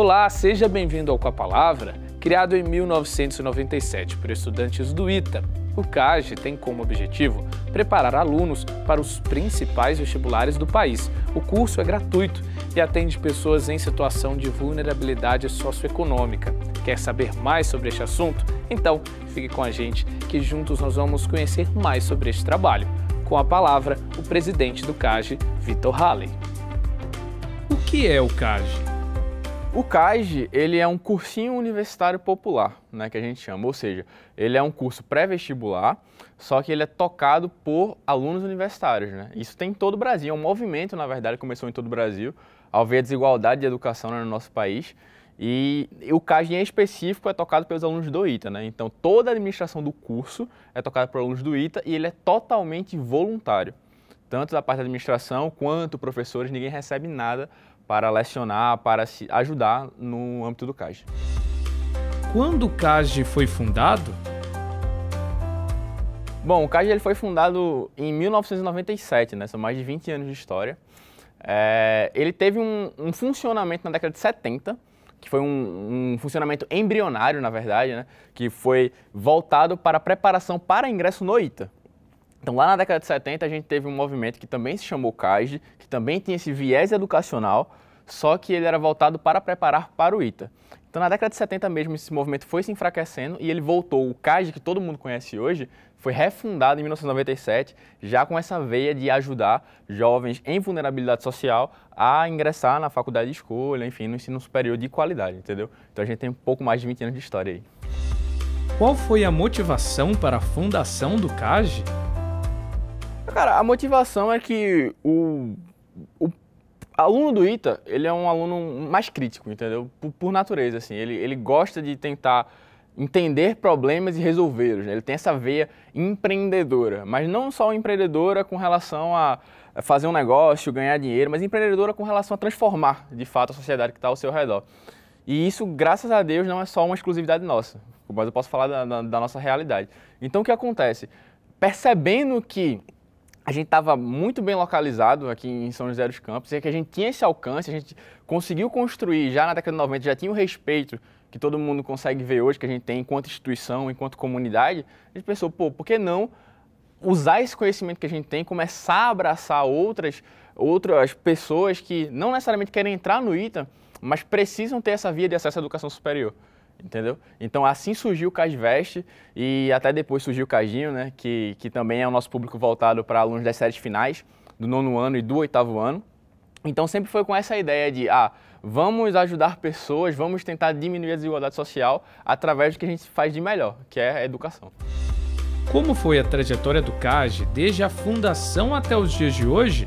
Olá, seja bem-vindo ao Com a Palavra, criado em 1997 por estudantes do ITA. O CAGE tem como objetivo preparar alunos para os principais vestibulares do país. O curso é gratuito e atende pessoas em situação de vulnerabilidade socioeconômica. Quer saber mais sobre este assunto? Então, fique com a gente que juntos nós vamos conhecer mais sobre este trabalho. Com a palavra, o presidente do CAGE, Vitor Halley. O que é o CAGE? O CAGE, ele é um cursinho universitário popular, né, que a gente chama, ou seja, ele é um curso pré-vestibular, só que ele é tocado por alunos universitários, né? Isso tem em todo o Brasil, é um movimento, na verdade, que começou em todo o Brasil, ao ver a desigualdade de educação né, no nosso país, e o CAGE em específico é tocado pelos alunos do ITA, né? Então toda a administração do curso é tocada por alunos do ITA e ele é totalmente voluntário. Tanto da parte da administração quanto professores, ninguém recebe nada para lecionar, para se ajudar no âmbito do CAGE. Quando o CAGE foi fundado? Bom, o CAGE ele foi fundado em 1997, né? são mais de 20 anos de história. É, ele teve um, um, funcionamento na década de 70, que foi um, um, funcionamento embrionário, na verdade, né? que foi voltado para a preparação para ingresso no ITA. Então, lá na década de 70, a gente teve um movimento que também se chamou CAGE, que também tinha esse viés educacional, só que ele era voltado para preparar para o ITA. Então, na década de 70 mesmo, esse movimento foi se enfraquecendo e ele voltou. O CAGE, que todo mundo conhece hoje, foi refundado em 1997, já com essa veia de ajudar jovens em vulnerabilidade social a ingressar na faculdade de escolha, enfim, no ensino superior de qualidade, entendeu? Então, a gente tem um pouco mais de 20 anos de história aí. Qual foi a motivação para a fundação do CAGE? Cara, a motivação é que o, o aluno do ITA, ele é um aluno mais crítico, entendeu? Por, por natureza, assim. Ele, ele gosta de tentar entender problemas e resolvê-los. Né? Ele tem essa veia empreendedora, mas não só empreendedora com relação a fazer um negócio, ganhar dinheiro, mas empreendedora com relação a transformar, de fato, a sociedade que está ao seu redor. E isso, graças a Deus, não é só uma exclusividade nossa, mas eu posso falar da, da, da nossa realidade. Então, o que acontece? Percebendo que a gente estava muito bem localizado aqui em São José dos Campos, e que a gente tinha esse alcance, a gente conseguiu construir já na década de 90, já tinha o respeito que todo mundo consegue ver hoje, que a gente tem enquanto instituição, enquanto comunidade, a gente pensou, pô, por que não usar esse conhecimento que a gente tem, começar a abraçar outras, outras pessoas que não necessariamente querem entrar no ITA, mas precisam ter essa via de acesso à educação superior entendeu? Então assim surgiu o Casveste e até depois surgiu o Caginho, né, que, que também é o nosso público voltado para alunos das séries finais, do nono ano e do oitavo ano. Então sempre foi com essa ideia de, ah, vamos ajudar pessoas, vamos tentar diminuir a desigualdade social através do que a gente faz de melhor, que é a educação. Como foi a trajetória do CAGE desde a fundação até os dias de hoje?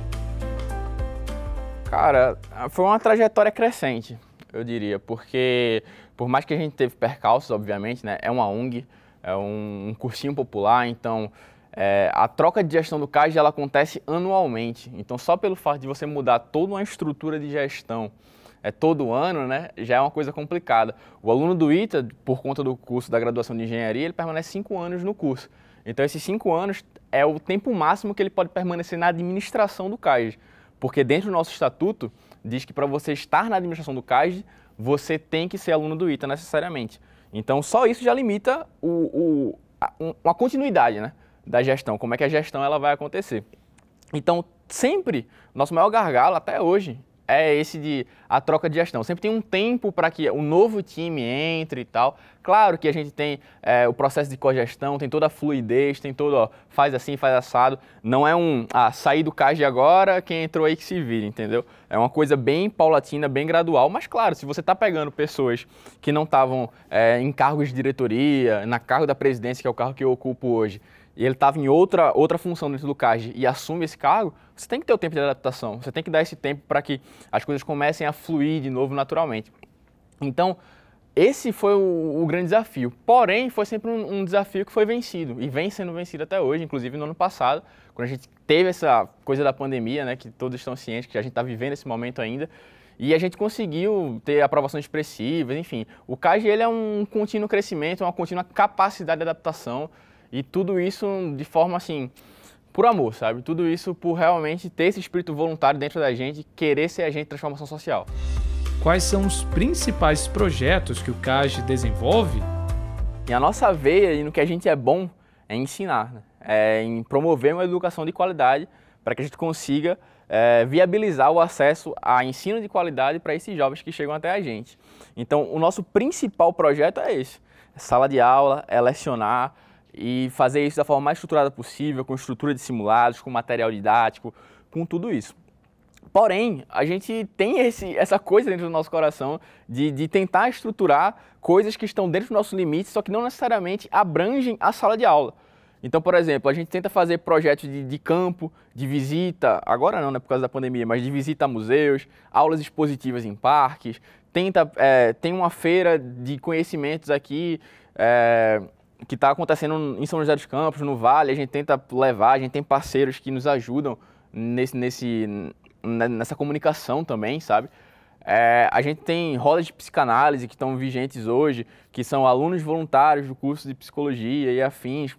Cara, foi uma trajetória crescente, eu diria, porque por mais que a gente teve percalços, obviamente, né, é uma ONG, é um, um cursinho popular, então é, a troca de gestão do CAGE ela acontece anualmente. Então, só pelo fato de você mudar toda uma estrutura de gestão é, todo ano, né, já é uma coisa complicada. O aluno do ITA, por conta do curso da graduação de engenharia, ele permanece cinco anos no curso. Então, esses cinco anos é o tempo máximo que ele pode permanecer na administração do CAGE. Porque dentro do nosso estatuto, diz que para você estar na administração do CAGE, você tem que ser aluno do ITA necessariamente. Então, só isso já limita o, o, a, uma continuidade né, da gestão, como é que a gestão ela vai acontecer. Então, sempre, nosso maior gargalo até hoje é esse de a troca de gestão. Sempre tem um tempo para que o novo time entre e tal. Claro que a gente tem é, o processo de cogestão, tem toda a fluidez, tem todo, ó, faz assim, faz assado. Não é um, ah, sair do CAGE agora, quem entrou aí que se vire, entendeu? É uma coisa bem paulatina, bem gradual. Mas claro, se você está pegando pessoas que não estavam é, em cargos de diretoria, na cargo da presidência, que é o cargo que eu ocupo hoje, e ele estava em outra, outra função dentro do CAGE e assume esse cargo, você tem que ter o tempo de adaptação, você tem que dar esse tempo para que as coisas comecem a fluir de novo naturalmente. Então, esse foi o, o grande desafio. Porém, foi sempre um, um, desafio que foi vencido e vem sendo vencido até hoje, inclusive no ano passado, quando a gente teve essa coisa da pandemia, né, que todos estão cientes que a gente está vivendo esse momento ainda. E a gente conseguiu ter aprovações expressivas, enfim. O CAGE ele é um contínuo crescimento, uma contínua capacidade de adaptação e tudo isso de forma assim, por amor, sabe? Tudo isso por realmente ter esse espírito voluntário dentro da gente, querer ser agente de transformação social. quais são os principais projetos que o CAGE desenvolve? E a nossa veia e no que a gente é bom é ensinar, né? é em promover uma educação de qualidade para que a gente consiga é, viabilizar o acesso a ensino de qualidade para esses jovens que chegam até a gente. Então, o nosso principal projeto é esse: é sala de aula, é lecionar e fazer isso da forma mais estruturada possível, com estrutura de simulados, com material didático, com tudo isso. Porém, a gente tem esse, essa coisa dentro do nosso coração de, de tentar estruturar coisas que estão dentro do nosso limite, só que não necessariamente abrangem a sala de aula. Então, por exemplo, a gente tenta fazer projetos de, de, campo, de visita, agora não, né, por causa da pandemia, mas de visita a museus, aulas expositivas em parques, tenta, é, tem uma feira de conhecimentos aqui é, que está acontecendo em São José dos Campos, no Vale, a gente tenta levar, a gente tem parceiros que nos ajudam nesse, nesse, nessa comunicação também, sabe? É, a gente tem rodas de psicanálise que estão vigentes hoje, que são alunos voluntários do curso de psicologia e afins,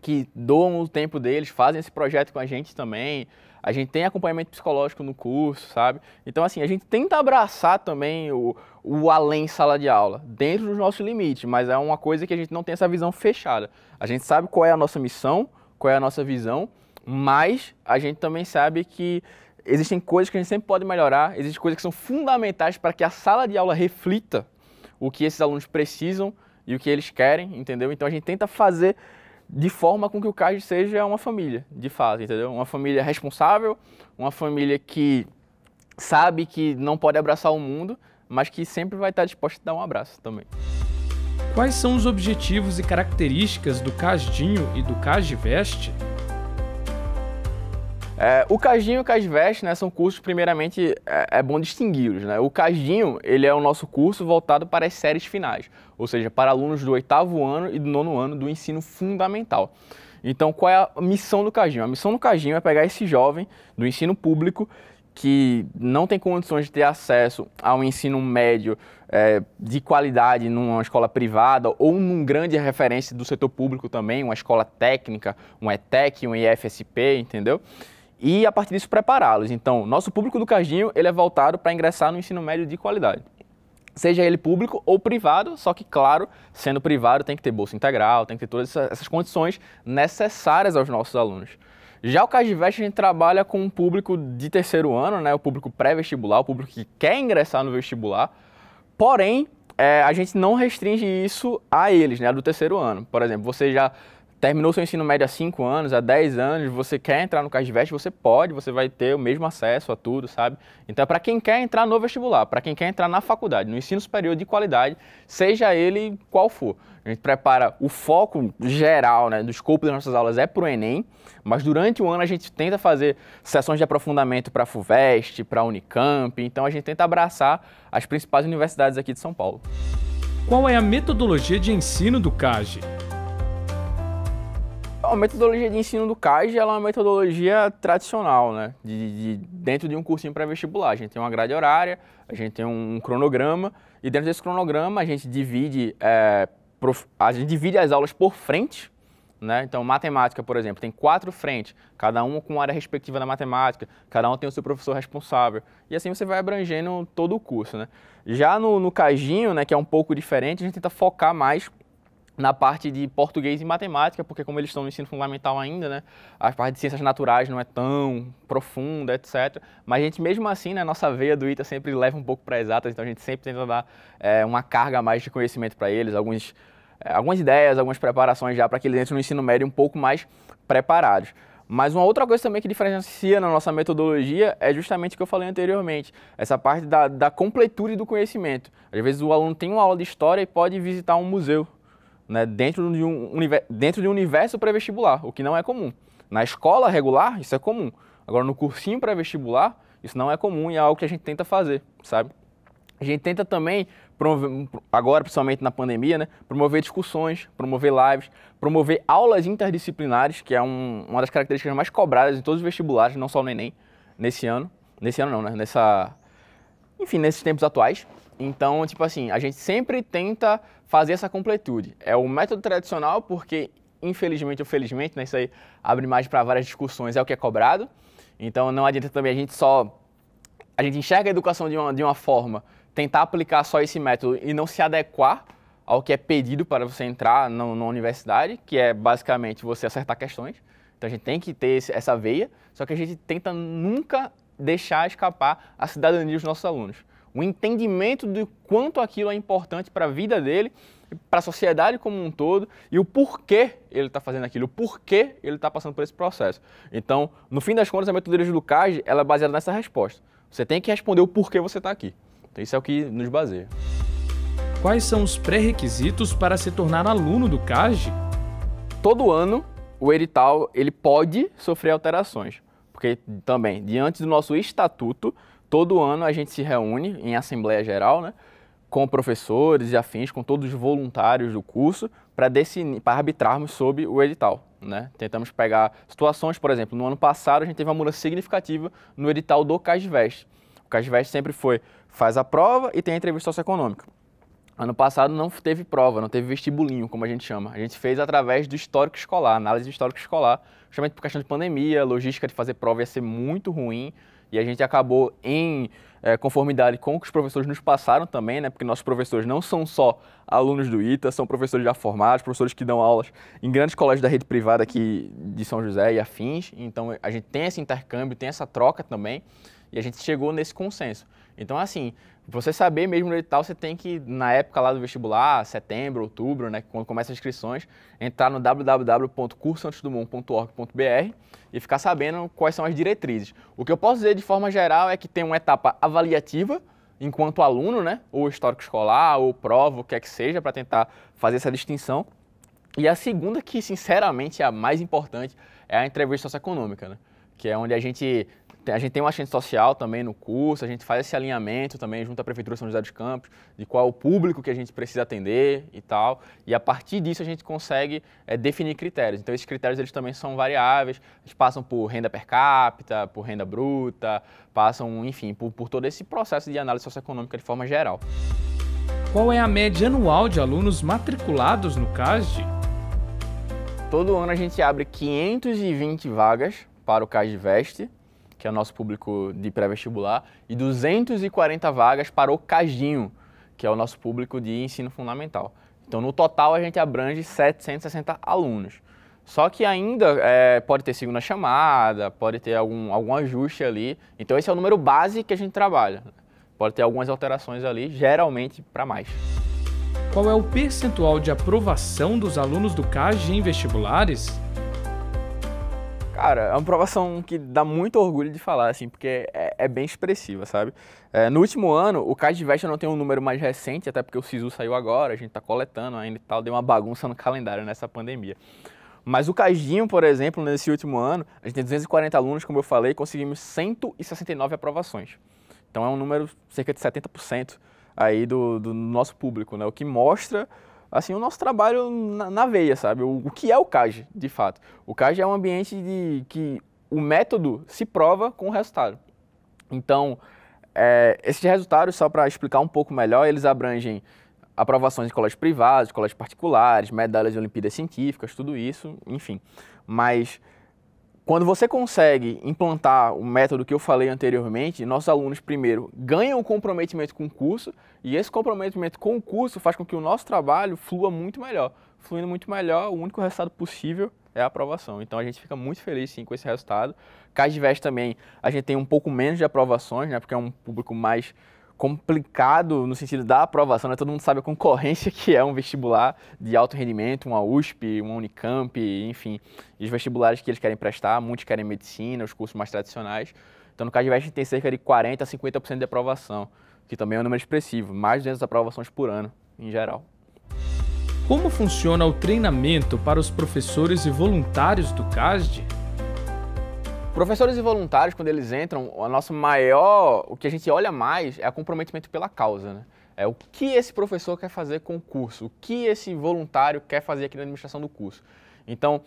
que doam o tempo deles, fazem esse projeto com a gente também. A gente tem acompanhamento psicológico no curso, sabe? Então, assim, a gente tenta abraçar também o, o além sala de aula, dentro dos nossos limites, mas é uma coisa que a gente não tem essa visão fechada. A gente sabe qual é a nossa missão, qual é a nossa visão, mas a gente também sabe que existem coisas que a gente sempre pode melhorar, existem coisas que são fundamentais para que a sala de aula reflita o que esses alunos precisam e o que eles querem, entendeu? Então a gente tenta fazer de forma com que o CAG seja uma família, de fato, entendeu? Uma família responsável, uma família que sabe que não pode abraçar o mundo, mas que sempre vai estar disposta a dar um abraço também. Quais são os objetivos e características do CASDinho e do CASDVeste? É, o Cajinho e o Casveste né, são cursos, primeiramente, é, é bom distingui-los. Né? O Cajinho ele é o nosso curso voltado para as séries finais, ou seja, para alunos do oitavo ano e do nono ano do ensino fundamental. Então, qual é a missão do Cajinho? A missão do Cajinho é pegar esse jovem do ensino público que não tem condições de ter acesso ao ensino médio é, de qualidade numa escola privada ou num grande referência do setor público também, uma escola técnica, um ETEC, um IFSP, entendeu? e a partir disso prepará-los. Então, nosso público do Cardinho ele é voltado para ingressar no ensino médio de qualidade. Seja ele público ou privado, só que, claro, sendo privado tem que ter bolsa integral, tem que ter todas essas condições necessárias aos nossos alunos. Já o Casiveste a gente trabalha com um público de terceiro ano, né, o público pré-vestibular, o público que quer ingressar no vestibular, porém, é, a gente não restringe isso a eles, né, do terceiro ano. Por exemplo, você já terminou seu ensino médio há 5 anos, há 10 anos, você quer entrar no Casveste, você pode, você vai ter o mesmo acesso a tudo, sabe? Então é para quem quer entrar no vestibular, para quem quer entrar na faculdade, no ensino superior de qualidade, seja ele qual for. A gente prepara o foco geral né, do escopo das nossas aulas é para o Enem, mas durante o ano a gente tenta fazer sessões de aprofundamento para a FUVEST, para a Unicamp, então a gente tenta abraçar as principais universidades aqui de São Paulo. Qual é a metodologia de ensino do CAGE? A metodologia de ensino do CAG é uma metodologia tradicional, né? De, de dentro de um cursinho pré-vestibular. A gente tem uma grade horária, a gente tem um cronograma, e dentro desse cronograma a gente divide, é, prof, a gente divide as aulas por frente, né? Então, matemática, por exemplo, tem quatro frentes, cada uma com área respectiva da matemática, cada um tem o seu professor responsável. E assim você vai abrangendo todo o curso, né? Já no, no Caginho, né, que é um pouco diferente, a gente tenta focar mais na parte de português e matemática, porque como eles estão no ensino fundamental ainda, né, a parte de ciências naturais não é tão profunda, etc. Mas a gente mesmo assim, né, nossa veia do ITA sempre leva um pouco para exatas, então a gente sempre tenta dar é, uma carga a mais de conhecimento para eles, alguns, é, algumas ideias, algumas preparações já para que eles entrem no ensino médio um pouco mais preparados. Mas uma outra coisa também que diferencia na nossa metodologia é justamente o que eu falei anteriormente, essa parte da, da completude do conhecimento. Às vezes o aluno tem uma aula de história e pode visitar um museu, né, dentro, de um, dentro de um universo pré-vestibular, o que não é comum. Na escola regular, isso é comum. Agora, no cursinho pré-vestibular, isso não é comum e é algo que a gente tenta fazer, sabe? A gente tenta também, agora principalmente na pandemia, né, promover discussões, promover lives, promover aulas interdisciplinares, que é um, uma das características mais cobradas em todos os vestibulares, não só no Enem, nesse ano. Nesse ano não, né? Nessa, enfim, nesses tempos atuais. Então, tipo assim, a gente sempre tenta fazer essa completude. É o método tradicional, porque infelizmente ou felizmente, né, isso aí abre mais para várias discussões, é o que é cobrado. Então não adianta também a gente só. A gente enxerga a educação de uma, de uma forma, tentar aplicar só esse método e não se adequar ao que é pedido para você entrar na universidade, que é basicamente você acertar questões. Então a gente tem que ter esse, essa veia, só que a gente tenta nunca deixar escapar a cidadania dos nossos alunos. O entendimento do quanto aquilo é importante para a vida dele, para a sociedade como um todo e o porquê ele está fazendo aquilo, o porquê ele está passando por esse processo. Então, no fim das contas, a metodologia do CAG ela é baseada nessa resposta. Você tem que responder o porquê você está aqui. Então, isso é o que nos baseia. Quais são os pré-requisitos para se tornar aluno do CAG? Todo ano, o edital ele pode sofrer alterações, porque também, diante do nosso estatuto, todo ano a gente se reúne em Assembleia Geral, né, com professores e afins, com todos os voluntários do curso, para arbitrarmos sobre o edital. Né? Tentamos pegar situações, por exemplo, no ano passado a gente teve uma mudança significativa no edital do CASVEST. O CASVEST sempre foi, faz a prova e tem a entrevista socioeconômica. Ano passado não teve prova, não teve vestibulinho, como a gente chama. A gente fez através do histórico escolar, análise do histórico escolar, justamente por questão de pandemia, logística de fazer prova ia ser muito ruim, e a gente acabou em é, conformidade com o que os professores nos passaram também, né? Porque nossos professores não são só alunos do ITA, são professores já formados, professores que dão aulas em grandes colégios da rede privada aqui de São José e afins. Então a gente tem esse intercâmbio, tem essa troca também, e a gente chegou nesse consenso. Então, assim, você saber mesmo no edital, você tem que, na época lá do vestibular, setembro, outubro, né, quando começa as inscrições, entrar no www.cursantosdumont.org.br e ficar sabendo quais são as diretrizes. O que eu posso dizer de forma geral é que tem uma etapa avaliativa, enquanto aluno, né, ou histórico escolar, ou prova, o que é que seja, para tentar fazer essa distinção. E a segunda, que sinceramente é a mais importante, é a entrevista socioeconômica, né? que é onde a gente a gente tem um assistente social também no curso, a gente faz esse alinhamento também junto à Prefeitura de São José dos Campos, de qual é o público que a gente precisa atender e tal. E a partir disso a gente consegue é, definir critérios. Então esses critérios eles também são variáveis, eles passam por renda per capita, por renda bruta, passam, enfim, por, por todo esse processo de análise socioeconômica de forma geral. Qual é a média anual de alunos matriculados no CASD? Todo ano a gente abre 520 vagas para o CASD Veste, que é o nosso público de pré-vestibular, e 240 vagas para o Cajinho, que é o nosso público de ensino fundamental. Então, no total, a gente abrange 760 alunos. Só que ainda é, pode ter segunda chamada, pode ter algum, algum ajuste ali. Então, esse é o número base que a gente trabalha. Pode ter algumas alterações ali, geralmente para mais. Qual é o percentual de aprovação dos alunos do CAG em vestibulares? Cara, é uma aprovação que dá muito orgulho de falar, assim, porque é, é bem expressiva, sabe? É, no último ano, o CADVEST não tem um número mais recente, até porque o SISU saiu agora, a gente está coletando ainda e tal, deu uma bagunça no calendário nessa pandemia. Mas o CAGINho, por exemplo, nesse último ano, a gente tem 240 alunos, como eu falei, conseguimos 169 aprovações. Então é um número cerca de 70% aí do, do nosso público, né? O que mostra assim, o nosso trabalho na, na veia, sabe? O, o, que é o CAGE, de fato. O CAGE é um ambiente de que o método se prova com o resultado. Então, é, esses resultados, só para explicar um pouco melhor, eles abrangem aprovações de colégios privados, colégios particulares, medalhas de Olimpíadas Científicas, tudo isso, enfim. Mas quando você consegue implantar o método que eu falei anteriormente, nossos alunos, primeiro, ganham o comprometimento com o curso, e esse comprometimento com o curso faz com que o nosso trabalho flua muito melhor. Fluindo muito melhor, o único resultado possível é a aprovação. Então a gente fica muito feliz sim com esse resultado. Casvest também, a gente tem um pouco menos de aprovações, né, porque é um público mais complicado no sentido da aprovação, né? Todo mundo sabe a concorrência que é um vestibular de alto rendimento, uma USP, uma Unicamp, enfim, os vestibulares que eles querem prestar, muitos querem medicina, os cursos mais tradicionais. Então, no caso tem cerca de 40% a 50% de aprovação, que também é um número expressivo, mais de 200 aprovações por ano, em geral. Como funciona o treinamento para os professores e voluntários do CASD? Professores e voluntários, quando eles entram, o nosso maior, o que a gente olha mais é o comprometimento pela causa, né? É o que esse professor quer fazer com o curso, o que esse voluntário quer fazer aqui na administração do curso. Então,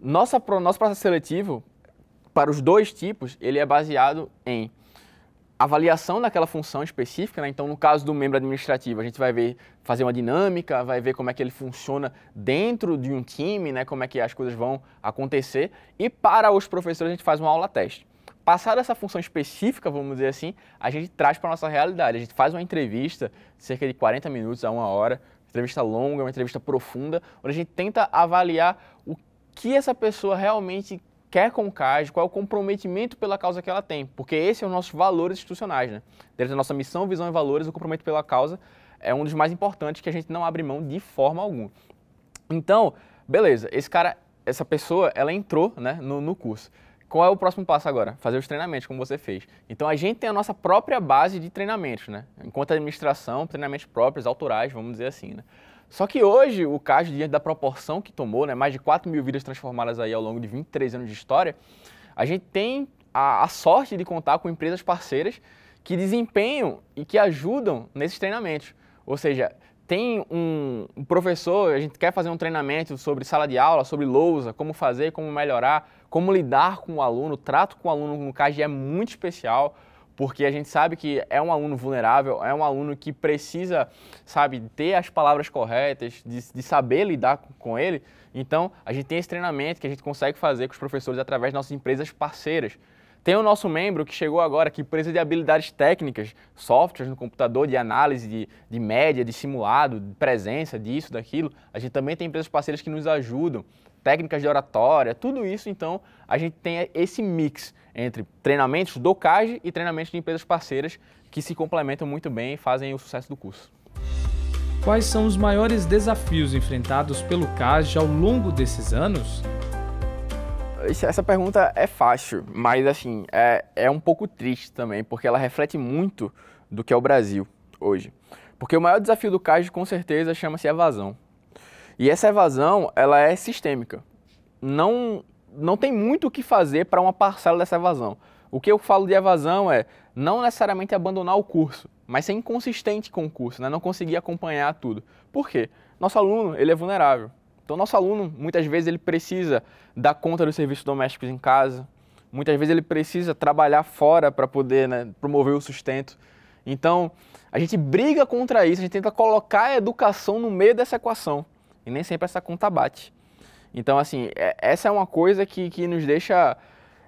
nossa, nosso processo seletivo, para os dois tipos, ele é baseado em avaliação daquela função específica, né? então no caso do membro administrativo a gente vai ver, fazer uma dinâmica, vai ver como é que ele funciona dentro de um time, né? como é que as coisas vão acontecer e para os professores a gente faz uma aula teste. Passada essa função específica, vamos dizer assim, a gente traz para a nossa realidade. A gente faz uma entrevista, cerca de 40 minutos a uma hora, entrevista longa, uma entrevista profunda, onde a gente tenta avaliar o que essa pessoa realmente quer com o CAS, qual é o comprometimento pela causa que ela tem, porque esse é os nossos valores institucionais, né? Dentro da nossa missão, visão e valores, o comprometimento pela causa é um dos mais importantes que a gente não abre mão de forma alguma. Então, beleza, esse cara, essa pessoa, ela entrou né, no, no curso. Qual é o próximo passo agora? Fazer os treinamentos, como você fez. Então a gente tem a nossa própria base de treinamentos, né? Enquanto administração, treinamentos próprios, autorais, vamos dizer assim, né? Só que hoje, o caso, diante da proporção que tomou, né, mais de 4 mil vidas transformadas aí ao longo de 23 anos de história, a gente tem a, a sorte de contar com empresas parceiras que desempenham e que ajudam nesses treinamentos. Ou seja, tem um, um, professor, a gente quer fazer um treinamento sobre sala de aula, sobre lousa, como fazer, como melhorar, como lidar com o aluno, o trato com o aluno no CAG é muito especial, porque a gente sabe que é um aluno vulnerável, é um aluno que precisa, sabe, ter as palavras corretas, de, de saber lidar com ele. Então, a gente tem esse treinamento que a gente consegue fazer com os professores através de nossas empresas parceiras. Tem o nosso membro que chegou agora, que precisa de habilidades técnicas, softwares no computador, de análise de, de média, de simulado, de presença, disso, daquilo. A gente também tem empresas parceiras que nos ajudam, técnicas de oratória, tudo isso, então, a gente tem esse mix entre treinamentos do CAGE e treinamentos de empresas parceiras que se complementam muito bem e fazem o sucesso do curso. Quais são os maiores desafios enfrentados pelo CAGE ao longo desses anos? Essa pergunta é fácil, mas assim, é, é um pouco triste também, porque ela reflete muito do que é o Brasil hoje. Porque o maior desafio do CAGE, com certeza, chama-se evasão. E essa evasão, ela é sistêmica. Não, não tem muito o que fazer para uma parcela dessa evasão. O que eu falo de evasão é não necessariamente abandonar o curso, mas ser inconsistente com o curso, né? não conseguir acompanhar tudo. Por quê? Nosso aluno, ele é vulnerável. Então, nosso aluno, muitas vezes, ele precisa dar conta dos serviços domésticos em casa, muitas vezes ele precisa trabalhar fora para poder né, promover o sustento. Então, a gente briga contra isso, a gente tenta colocar a educação no meio dessa equação, e nem sempre essa conta bate. Então, assim, é, essa é uma coisa que, que nos deixa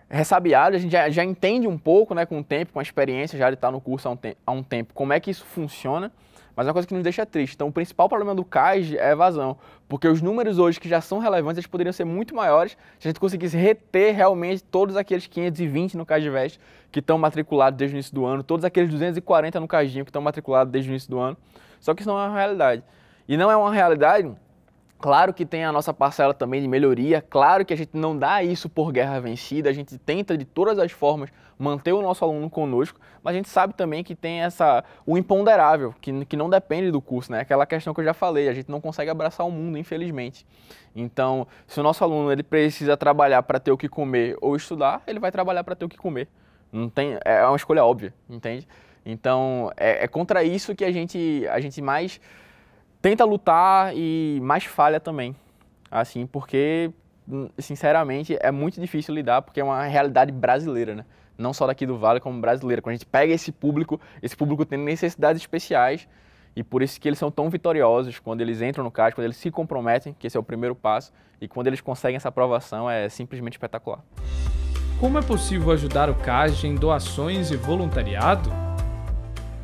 ressabiado, a gente já, já entende um pouco, né, com o tempo, com a experiência já de estar no curso há um, te há um tempo, como é que isso funciona, mas é uma coisa que nos deixa triste. Então, o principal problema do CAIS é a evasão, porque os números hoje que já são relevantes, eles poderiam ser muito maiores se a gente conseguisse reter realmente todos aqueles 520 no CAIS de que estão matriculados desde o início do ano, todos aqueles 240 no CAISinho que estão matriculados desde o início do ano. Só que isso não é uma realidade. E não é uma realidade Claro que tem a nossa parcela também de melhoria, claro que a gente não dá isso por guerra vencida, a gente tenta de todas as formas manter o nosso aluno conosco, mas a gente sabe também que tem essa o imponderável, que, que não depende do curso, né? Aquela questão que eu já falei, a gente não consegue abraçar o mundo, infelizmente. Então, se o nosso aluno ele precisa trabalhar para ter o que comer ou estudar, ele vai trabalhar para ter o que comer. Não tem, é uma escolha óbvia, entende? Então, é, é contra isso que a gente, a gente mais tenta lutar e mais falha também. Assim, porque, sinceramente, é muito difícil lidar, porque é uma realidade brasileira, né? Não só daqui do Vale, como brasileira. Quando a gente pega esse público, esse público tem necessidades especiais e por isso que eles são tão vitoriosos quando eles entram no CAS, quando eles se comprometem, que esse é o primeiro passo, e quando eles conseguem essa aprovação é simplesmente espetacular. Como é possível ajudar o CAS em doações e voluntariado?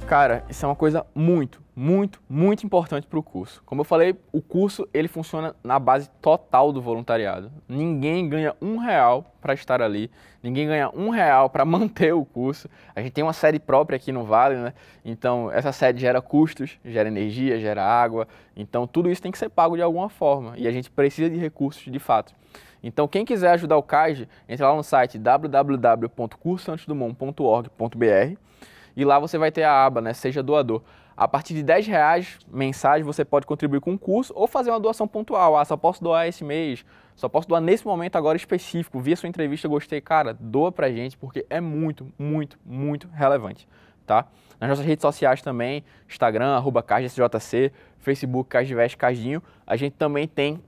Cara, isso é uma coisa muito, muito, muito importante para o curso. Como eu falei, o curso ele funciona na base total do voluntariado. Ninguém ganha um real para estar ali, ninguém ganha um real para manter o curso. A gente tem uma sede própria aqui no Vale, né? Então essa sede gera custos, gera energia, gera água. Então tudo isso tem que ser pago de alguma forma e a gente precisa de recursos de fato. Então quem quiser ajudar o CAIG, entra lá no site www.cursosantosdumont.org.br e lá você vai ter a aba, né, Seja Doador. A partir de 10 reais mensais você pode contribuir com o curso ou fazer uma doação pontual. Ah, só posso doar esse mês, só posso doar nesse momento agora específico. Vi a sua entrevista, gostei. Cara, doa pra gente porque é muito, muito, muito relevante, tá? Nas nossas redes sociais também, Instagram, arroba CasDSJC, Facebook, Casdiveste Casdinho, a gente também tem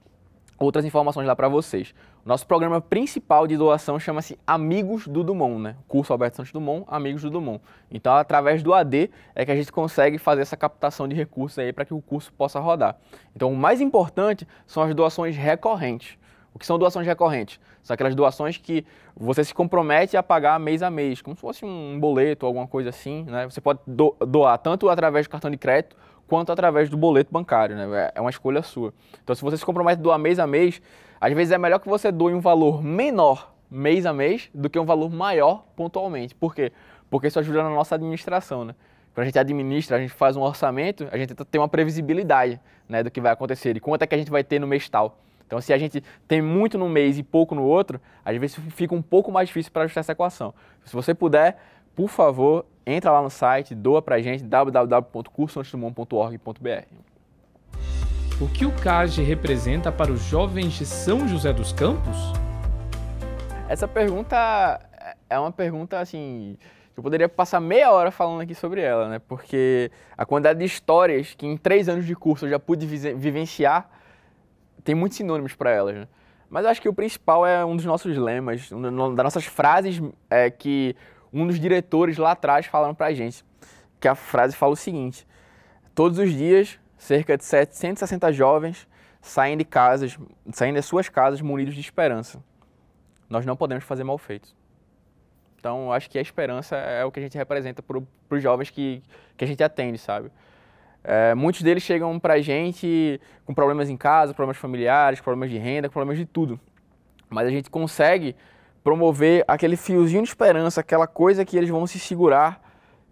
outras informações lá para vocês. Nosso programa principal de doação chama-se Amigos do Dumont, né? Curso Alberto Santos Dumont, Amigos do Dumont. Então, através do AD é que a gente consegue fazer essa captação de recursos aí para que o curso possa rodar. Então, o mais importante são as doações recorrentes. O que são doações recorrentes? São aquelas doações que você se compromete a pagar mês a mês, como se fosse um boleto ou alguma coisa assim. Né? Você pode doar tanto através do cartão de crédito quanto através do boleto bancário. Né? É, é uma escolha sua. Então, se você se compromete a doar mês a mês, às vezes é melhor que você doe um valor menor mês a mês do que um valor maior pontualmente. Por quê? Porque isso ajuda na nossa administração. Né? Quando a gente administra, a gente faz um orçamento, a gente tenta ter uma previsibilidade né, do que vai acontecer e quanto é que a gente vai ter no mês tal. Então, se a gente tem muito num mês e pouco no outro, às vezes fica um pouco mais difícil para ajustar essa equação. Se você puder, por favor, entra lá no site, doa para a gente, www.cursoantesdomon.org.br. O que o CAGE representa para os jovens de São José dos Campos? Essa pergunta é uma pergunta assim eu poderia passar meia hora falando aqui sobre ela, né? Porque a quantidade de histórias que em três anos de curso eu já pude vivenciar tem muitos sinônimos para elas. Né? Mas acho que o principal é um dos nossos lemas, uma das nossas frases é, que um dos diretores lá atrás falaram para a gente. Que a frase fala o seguinte: Todos os dias, cerca de 760 jovens saem de casas, saem de suas casas munidos de esperança. Nós não podemos fazer mal feitos. Então, acho que a esperança é o que a gente representa para os jovens que, que a gente atende, sabe? É, muitos deles chegam para a gente com problemas em casa, problemas familiares, problemas de renda, problemas de tudo. Mas a gente consegue promover aquele fiozinho de esperança, aquela coisa que eles vão se segurar,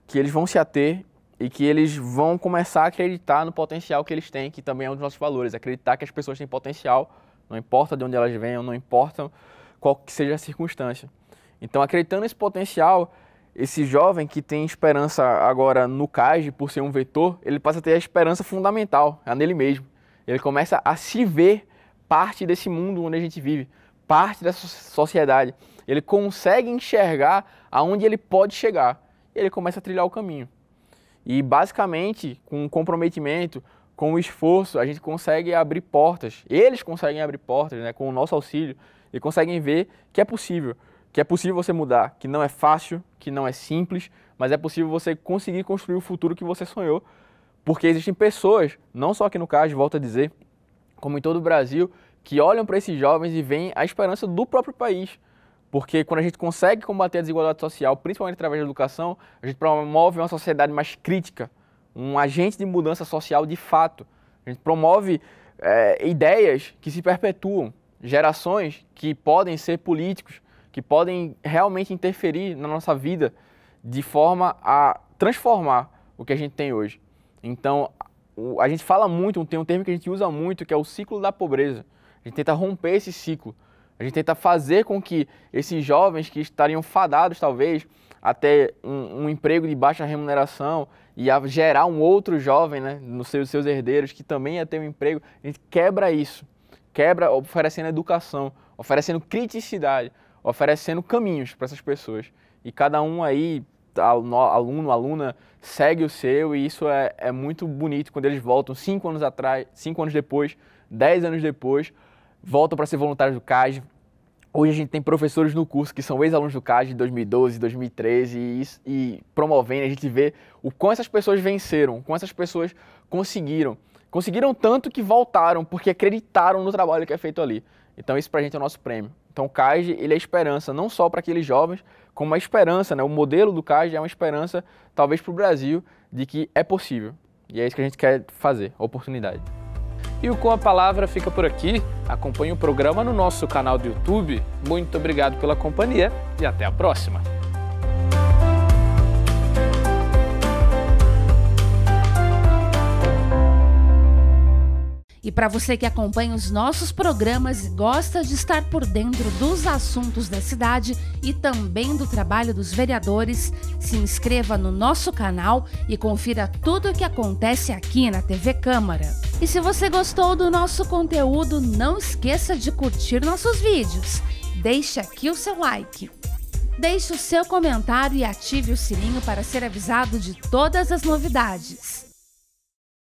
que eles vão se ater e que eles vão começar a acreditar no potencial que eles têm, que também é um dos nossos valores, acreditar que as pessoas têm potencial, não importa de onde elas venham, não importa qual que seja a circunstância. Então, acreditando nesse potencial, esse jovem que tem esperança agora no CAGE, por ser um vetor, ele passa a ter a esperança fundamental, é nele mesmo. Ele começa a se ver parte desse mundo onde a gente vive, parte dessa sociedade. Ele consegue enxergar aonde ele pode chegar. E ele começa a trilhar o caminho. E basicamente, com comprometimento, com o esforço, a gente consegue abrir portas. Eles conseguem abrir portas, né, com o nosso auxílio, e conseguem ver que é possível que é possível você mudar, que não é fácil, que não é simples, mas é possível você conseguir construir o futuro que você sonhou, porque existem pessoas, não só aqui no CAS, volto a dizer, como em todo o Brasil, que olham para esses jovens e veem a esperança do próprio país. Porque quando a gente consegue combater a desigualdade social, principalmente através da educação, a gente promove uma sociedade mais crítica, um agente de mudança social de fato. A gente promove é, ideias que se perpetuam, gerações que podem ser políticos, que podem realmente interferir na nossa vida de forma a transformar o que a gente tem hoje. Então, a gente fala muito, tem um termo que a gente usa muito, que é o ciclo da pobreza. A gente tenta romper esse ciclo. A gente tenta fazer com que esses jovens que estariam fadados, talvez, até um, um emprego de baixa remuneração e a gerar um outro jovem, né, nos seus, seus herdeiros, que também ia ter um emprego, a gente quebra isso. Quebra oferecendo educação, oferecendo criticidade, oferecendo caminhos para essas pessoas. E cada um aí, aluno, aluna, segue o seu e isso é, é muito bonito quando eles voltam cinco anos atrás, cinco anos depois, dez anos depois, voltam para ser voluntários do CAG. Hoje a gente tem professores no curso que são ex-alunos do CAG de 2012, 2013 e, e promovendo, a gente vê o quão essas pessoas venceram, o quão essas pessoas conseguiram. Conseguiram tanto que voltaram porque acreditaram no trabalho que é feito ali. Então isso para a gente é o nosso prêmio. Então o CAGE ele é esperança não só para aqueles jovens, como uma esperança, né? o modelo do CAGE é uma esperança talvez para o Brasil de que é possível. E é isso que a gente quer fazer, oportunidade. E o Com a Palavra fica por aqui. Acompanhe o programa no nosso canal do YouTube. Muito obrigado pela companhia e até a próxima. E para você que acompanha os nossos programas e gosta de estar por dentro dos assuntos da cidade e também do trabalho dos vereadores, se inscreva no nosso canal e confira tudo o que acontece aqui na TV Câmara. E se você gostou do nosso conteúdo, não esqueça de curtir nossos vídeos. Deixe aqui o seu like. Deixe o seu comentário e ative o sininho para ser avisado de todas as novidades.